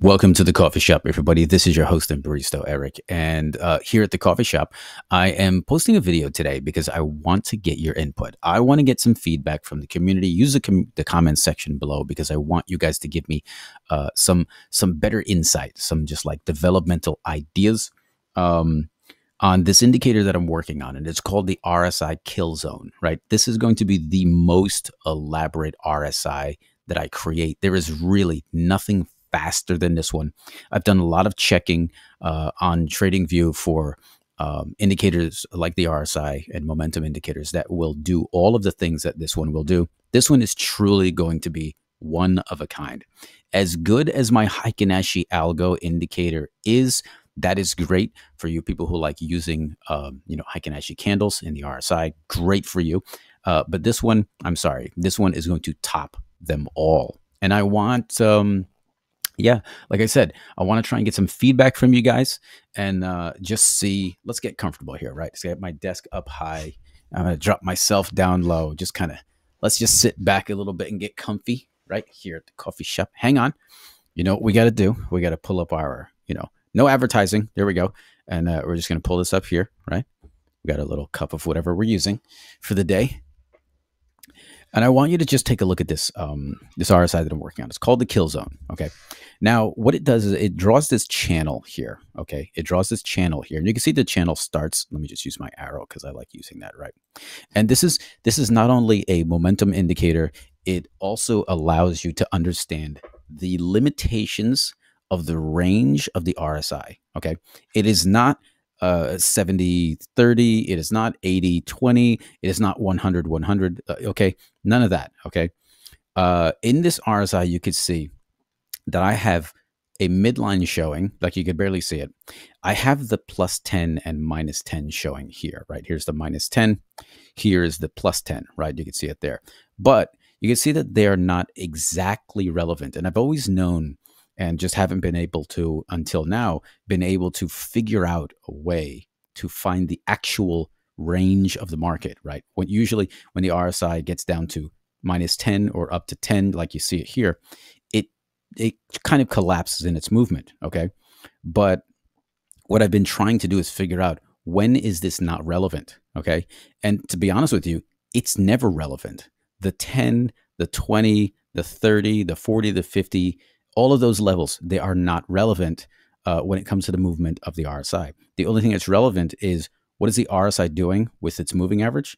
Welcome to the coffee shop, everybody. This is your host and barista, Eric. And uh, here at the coffee shop, I am posting a video today because I want to get your input. I want to get some feedback from the community. Use the, com- the comment section below because I want you guys to give me uh, some some better insight, some just like developmental ideas um, on this indicator that I'm working on. And it's called the RSI kill zone, right? This is going to be the most elaborate RSI that I create. There is really nothing faster than this one. I've done a lot of checking uh, on TradingView for um, indicators like the RSI and momentum indicators that will do all of the things that this one will do. This one is truly going to be one of a kind. As good as my Heikin Ashi algo indicator is, that is great for you people who like using, um, you know, Heikin Ashi candles in the RSI. Great for you. Uh, but this one, I'm sorry, this one is going to top them all. And I want um, yeah, like I said, I want to try and get some feedback from you guys and uh, just see. Let's get comfortable here, right? So I have my desk up high. I'm gonna drop myself down low. Just kind of let's just sit back a little bit and get comfy right here at the coffee shop. Hang on. You know what we got to do? We got to pull up our, you know, no advertising. There we go. And uh, we're just gonna pull this up here, right? We got a little cup of whatever we're using for the day. And I want you to just take a look at this um, this RSI that I'm working on. It's called the kill zone. Okay. Now, what it does is it draws this channel here. Okay. It draws this channel here. And you can see the channel starts. Let me just use my arrow because I like using that, right? And this is this is not only a momentum indicator, it also allows you to understand the limitations of the range of the RSI. Okay. It is not uh, 70 30 it is not 80 20 it is not 100 100 uh, okay? None of that okay? Uh, in this rsi you could see that i have a midline showing like you could barely see it. I have the plus 10 and minus 10 showing here right? Here's the minus 10 here is the plus 10 right? You can see it there. But you can see that they are not exactly relevant and i've always known and just haven't been able to until now been able to figure out a way to find the actual range of the market right? When usually when the rsi gets down to minus 10 or up to 10 like you see it here it it kind of collapses in its movement okay? But what i've been trying to do is figure out when is this not relevant okay? And to be honest with you it's never relevant. The 10 the 20 the 30 the 40 the 50 all of those levels they are not relevant uh, when it comes to the movement of the RSI. The only thing that's relevant is what is the RSI doing with its moving average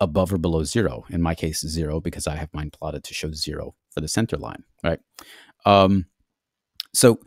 above or below zero. In my case, zero because I have mine plotted to show zero for the center line. Right. Um, so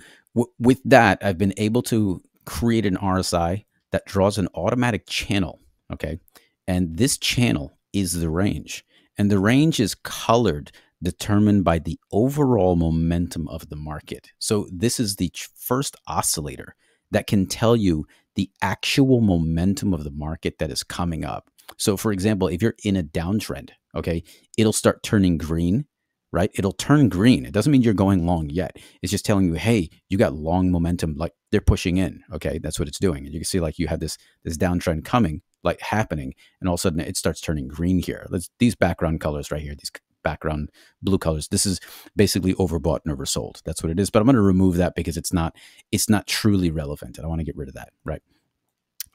with that, I've been able to create an RSI that draws an automatic channel. Okay, and this channel is the range, and the range is colored determined by the overall momentum of the market. So, this is the first oscillator that can tell you the actual momentum of the market that is coming up. So, for example, if you're in a downtrend, okay, it'll start turning green, right? It'll turn green. It doesn't mean you're going long yet. It's just telling you, hey, you got long momentum, like they're pushing in. Okay, that's what it's doing. And you can see like you have this this downtrend coming, like happening, and all of a sudden it starts turning green here. Let's these background colors right here, these background blue colors. This is basically overbought and oversold. That's what it is. But I'm going to remove that because it's not it's not truly relevant. I want to get rid of that. Right.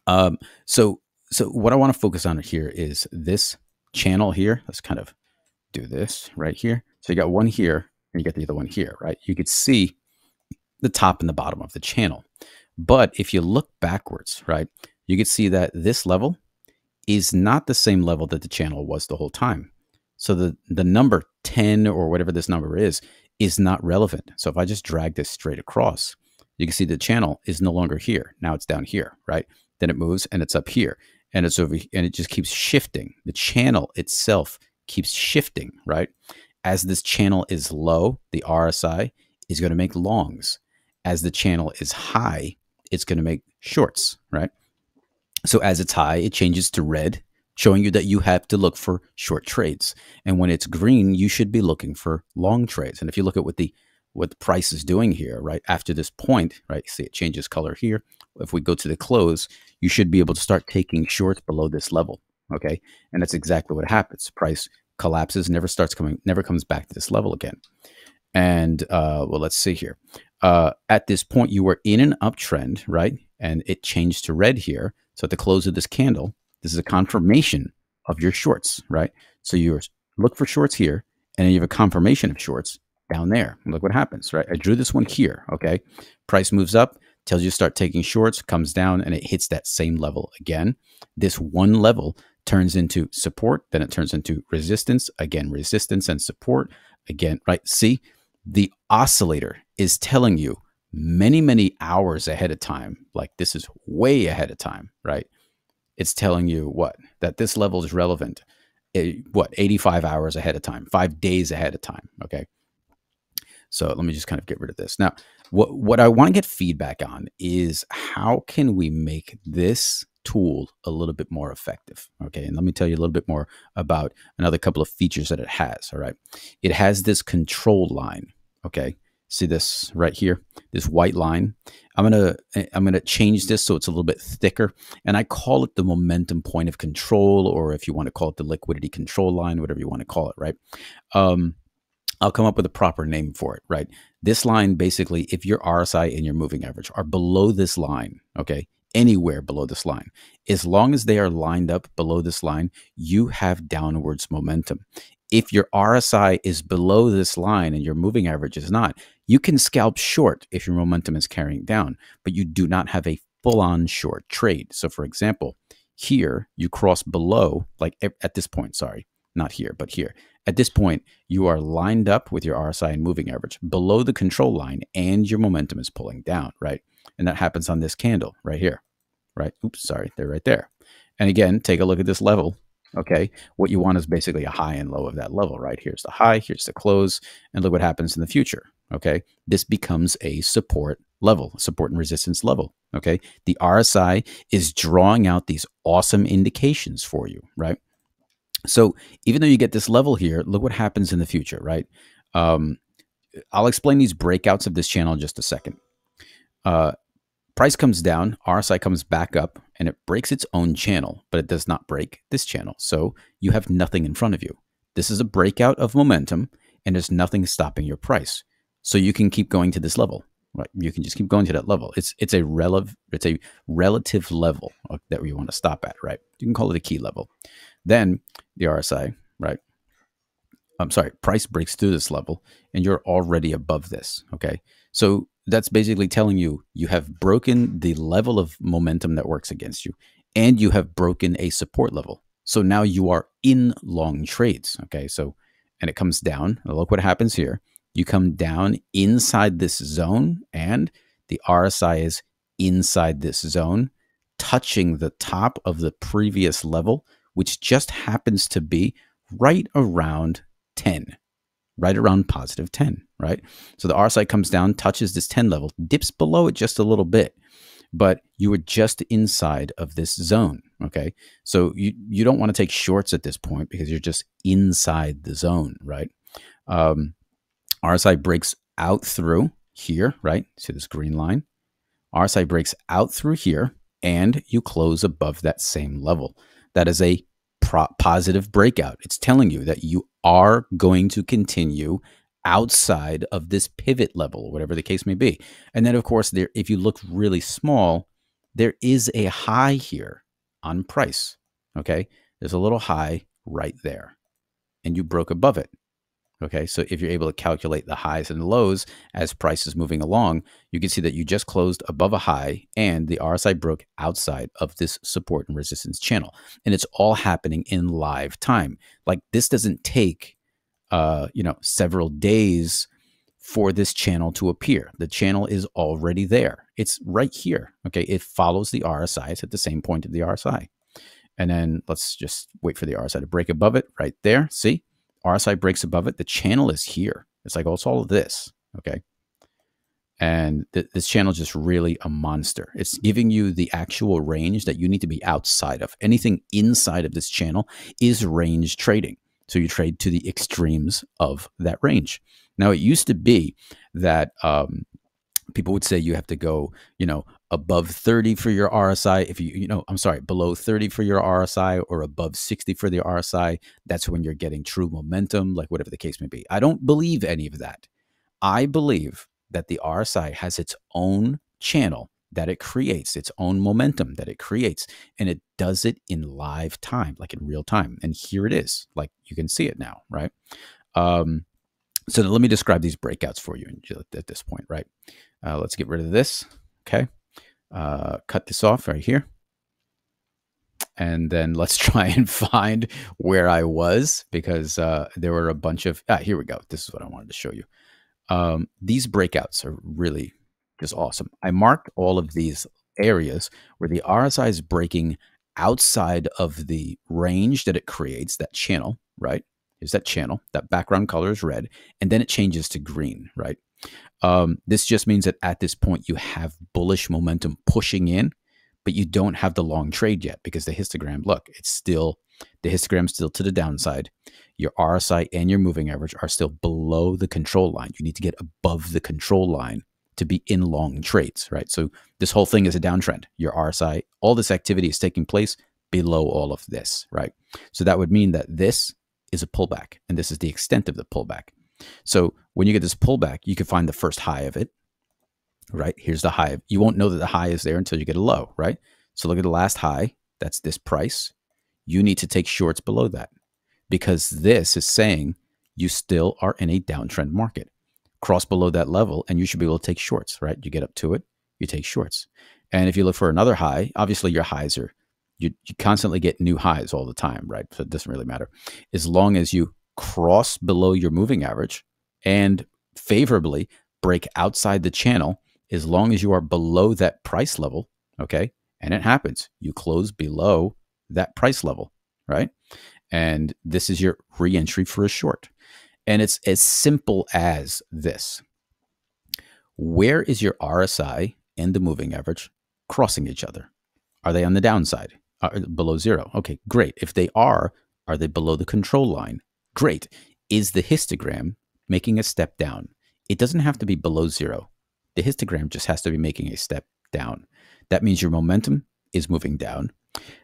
Um, so so what I want to focus on here is this channel here. Let's kind of do this right here. So you got one here and you got the other one here, right? You could see the top and the bottom of the channel. But if you look backwards, right, you could see that this level is not the same level that the channel was the whole time. So the, the number 10 or whatever this number is, is not relevant. So if I just drag this straight across, you can see the channel is no longer here. Now it's down here, right? Then it moves and it's up here and it's over and it just keeps shifting. The channel itself keeps shifting, right? As this channel is low, the RSI is going to make longs. As the channel is high, it's going to make shorts, right? So as it's high, it changes to red showing you that you have to look for short trades. And when it's green, you should be looking for long trades. And if you look at what the what the price is doing here, right after this point, right, see it changes color here. If we go to the close, you should be able to start taking shorts below this level. Okay, and that's exactly what happens. Price collapses, never starts coming, never comes back to this level again. And uh, well, let's see here. Uh, at this point, you were in an uptrend, right? And it changed to red here. So at the close of this candle, this is a confirmation of your shorts, right? So you look for shorts here, and then you have a confirmation of shorts down there. Look what happens, right? I drew this one here, okay? Price moves up, tells you to start taking shorts, comes down, and it hits that same level again. This one level turns into support, then it turns into resistance, again, resistance and support, again, right? See, the oscillator is telling you many, many hours ahead of time, like this is way ahead of time, right? It's telling you what? That this level is relevant, eh, what, 85 hours ahead of time, five days ahead of time, okay? So let me just kind of get rid of this. Now, what, what I want to get feedback on is how can we make this tool a little bit more effective? Okay, and let me tell you a little bit more about another couple of features that it has. All right, it has this control line. Okay, see this right here, this white line. I'm gonna I'm gonna change this so it's a little bit thicker, and I call it the momentum point of control, or if you want to call it the liquidity control line, whatever you want to call it. Right. Um, I'll come up with a proper name for it, right? This line basically, if your RSI and your moving average are below this line, okay, anywhere below this line, as long as they are lined up below this line, you have downwards momentum. If your RSI is below this line and your moving average is not, you can scalp short if your momentum is carrying down, but you do not have a full on short trade. So, for example, here you cross below, like at this point, sorry, not here, but here. At this point, you are lined up with your RSI and moving average below the control line, and your momentum is pulling down, right? And that happens on this candle right here, right? Oops, sorry, they're right there. And again, take a look at this level. Okay, what you want is basically a high and low of that level, right? Here's the high, here's the close, and look what happens in the future. Okay, this becomes a support level, support and resistance level. Okay, the RSI is drawing out these awesome indications for you, right? So even though you get this level here, look what happens in the future, right? Um, I'll explain these breakouts of this channel in just a second. Uh, price comes down, RSI comes back up, and it breaks its own channel, but it does not break this channel. So you have nothing in front of you. This is a breakout of momentum, and there's nothing stopping your price. So you can keep going to this level. Right? You can just keep going to that level. It's it's a relative it's a relative level uh, that we want to stop at, right? You can call it a key level. Then the RSI, right? I'm sorry, price breaks through this level and you're already above this. Okay. So that's basically telling you you have broken the level of momentum that works against you and you have broken a support level. So now you are in long trades. Okay. So, and it comes down. Look what happens here. You come down inside this zone and the RSI is inside this zone, touching the top of the previous level which just happens to be right around 10, right around positive 10, right? So the RSI comes down, touches this 10 level, dips below it just a little bit, but you were just inside of this zone, okay? So you, you don't want to take shorts at this point because you're just inside the zone, right? Um, RSI breaks out through here, right? See this green line? RSI breaks out through here and you close above that same level. That is a positive breakout. It's telling you that you are going to continue outside of this pivot level, whatever the case may be. And then, of course, there, if you look really small, there is a high here on price. Okay. There's a little high right there, and you broke above it. Okay, so if you're able to calculate the highs and lows as price is moving along, you can see that you just closed above a high and the RSI broke outside of this support and resistance channel. And it's all happening in live time. Like this doesn't take, uh, you know, several days for this channel to appear. The channel is already there. It's right here. Okay, it follows the RSI. It's at the same point of the RSI. And then let's just wait for the RSI to break above it right there. See? RSI breaks above it, the channel is here. It's like, oh, it's all of this. Okay. And th this channel is just really a monster. It's giving you the actual range that you need to be outside of. Anything inside of this channel is range trading. So you trade to the extremes of that range. Now, it used to be that um, people would say you have to go, you know, above 30 for your RSI. If you, you know, I'm sorry, below 30 for your RSI or above 60 for the RSI, that's when you're getting true momentum, like whatever the case may be. I don't believe any of that. I believe that the RSI has its own channel that it creates, its own momentum that it creates, and it does it in live time, like in real time. And here it is, like you can see it now, right? Um, so let me describe these breakouts for you at this point, right? Uh, let's get rid of this. Okay. Uh, cut this off right here. And then let's try and find where I was because uh, there were a bunch of, ah, here we go. This is what I wanted to show you. Um, these breakouts are really just awesome. I marked all of these areas where the RSI is breaking outside of the range that it creates, that channel, right? Here's that channel. That background color is red, and then it changes to green, right? Um, this just means that at this point you have bullish momentum pushing in, but you don't have the long trade yet because the histogram, look, it's still the histogram still to the downside. Your RSI and your moving average are still below the control line. You need to get above the control line to be in long trades, right? So this whole thing is a downtrend. Your RSI, all this activity is taking place below all of this, right? So that would mean that this is a pullback, and this is the extent of the pullback. So when you get this pullback, you can find the first high of it, right? Here's the high. You won't know that the high is there until you get a low, right? So look at the last high. That's this price. You need to take shorts below that because this is saying you still are in a downtrend market. Cross below that level, and you should be able to take shorts, right? You get up to it, you take shorts. And if you look for another high, obviously your highs are you, you constantly get new highs all the time, right? So it doesn't really matter. As long as you cross below your moving average and favorably break outside the channel, as long as you are below that price level, okay? And it happens. You close below that price level, right? And this is your re-entry for a short. And it's as simple as this. Where is your RSI and the moving average crossing each other? Are they on the downside? below zero. Okay, great. If they are, are they below the control line? Great. Is the histogram making a step down? It doesn't have to be below zero. The histogram just has to be making a step down. That means your momentum is moving down.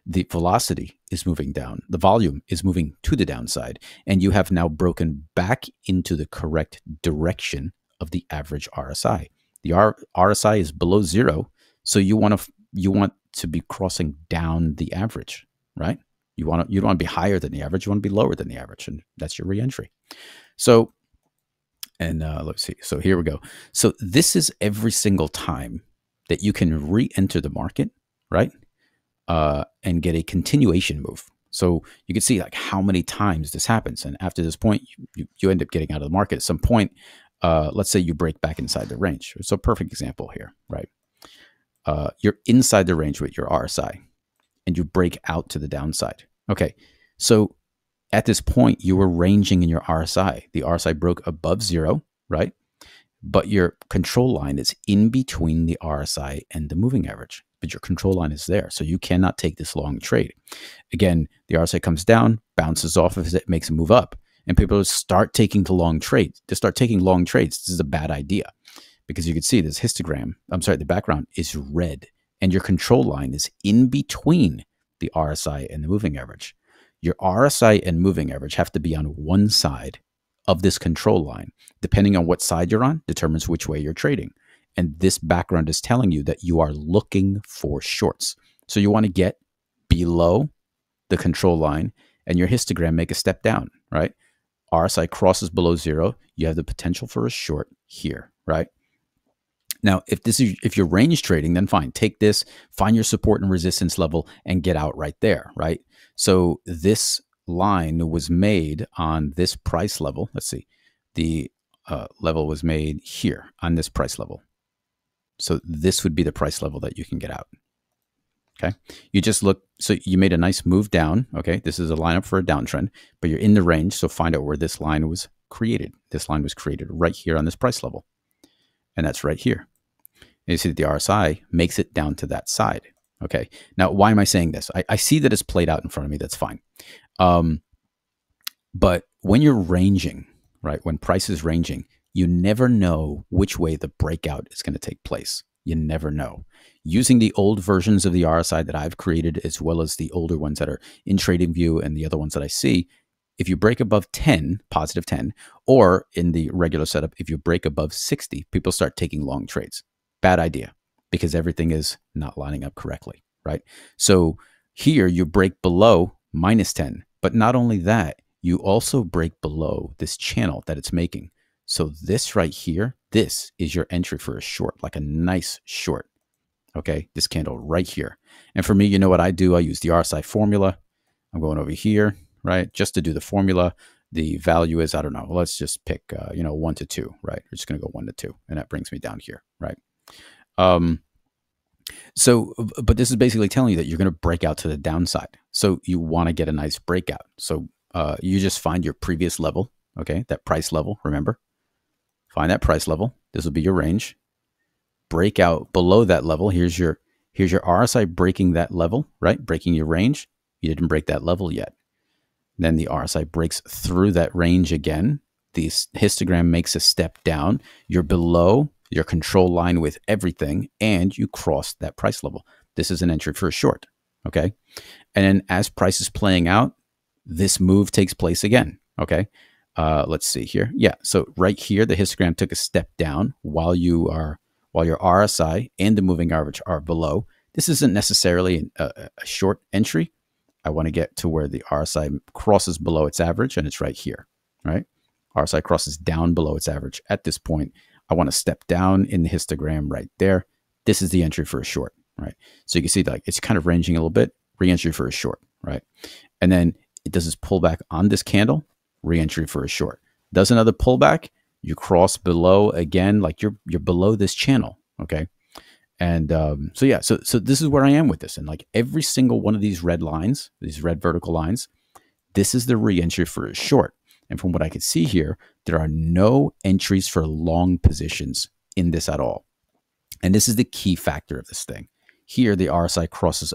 The velocity is moving down. The volume is moving to the downside. And you have now broken back into the correct direction of the average RSI. The R- RSI is below zero. So you want to you want to be crossing down the average, right? You want to you don't want to be higher than the average. You want to be lower than the average, and that's your reentry. So, and uh, let's see. So here we go. So this is every single time that you can re-enter the market, right? Uh, and get a continuation move. So you can see like how many times this happens, and after this point, you, you end up getting out of the market. At some point, uh, let's say you break back inside the range. So perfect example here, right? uh, you're inside the range with your RSI and you break out to the downside. Okay. So at this point, you were ranging in your RSI. The RSI broke above zero, right? But your control line is in between the RSI and the moving average. But your control line is there. So you cannot take this long trade. Again, the RSI comes down, bounces off of it, makes a move up. And people start taking the long trades. To start taking long trades, this is a bad idea because you can see this histogram, I'm sorry, the background is red and your control line is in between the RSI and the moving average. Your RSI and moving average have to be on one side of this control line. Depending on what side you're on, determines which way you're trading. And this background is telling you that you are looking for shorts. So you want to get below the control line and your histogram make a step down, right? RSI crosses below zero, you have the potential for a short here, right? Now, if this is if you're range trading, then fine. Take this, find your support and resistance level, and get out right there, right? So this line was made on this price level. Let's see, the uh, level was made here on this price level. So this would be the price level that you can get out. Okay. You just look, so you made a nice move down. Okay. This is a lineup for a downtrend, but you're in the range. So find out where this line was created. This line was created right here on this price level. And that's right here. And you see that the RSI makes it down to that side. Okay. Now, why am I saying this? I, I see that it's played out in front of me. That's fine. Um, but when you're ranging, right, when price is ranging, you never know which way the breakout is going to take place. You never know. Using the old versions of the RSI that I've created, as well as the older ones that are in TradingView and the other ones that I see, if you break above 10, positive 10, or in the regular setup, if you break above 60, people start taking long trades. Bad idea because everything is not lining up correctly, right? So here you break below minus 10, but not only that, you also break below this channel that it's making. So this right here, this is your entry for a short, like a nice short. Okay, this candle right here. And for me, you know what I do? I use the RSI formula. I'm going over here, right? Just to do the formula. The value is, I don't know, let's just pick, uh, you know, one to two, right? We're just going to go one to two. And that brings me down here, right? Um, so, but this is basically telling you that you're going to break out to the downside. So you want to get a nice breakout. So uh, you just find your previous level, okay, that price level, remember? Find that price level. This will be your range. Break out below that level. Here's your here's your RSI breaking that level, right? Breaking your range. You didn't break that level yet. Then the RSI breaks through that range again. The histogram makes a step down. You're below your control line with everything, and you cross that price level. This is an entry for a short. Okay. And then as price is playing out, this move takes place again. Okay. Uh, let's see here. Yeah. So right here, the histogram took a step down while you are, while your RSI and the moving average are below. This isn't necessarily a, a short entry. I want to get to where the RSI crosses below its average, and it's right here, right? RSI crosses down below its average at this point. I want to step down in the histogram right there. This is the entry for a short, right? So you can see like it's kind of ranging a little bit, re-entry for a short, right? And then it does this pullback on this candle, re-entry for a short. Does another pullback, you cross below again, like you're you're below this channel, okay? And um, so yeah, so so this is where I am with this, and like every single one of these red lines, these red vertical lines, this is the re-entry for a short. And from what I can see here, there are no entries for long positions in this at all. And this is the key factor of this thing. Here, the RSI crosses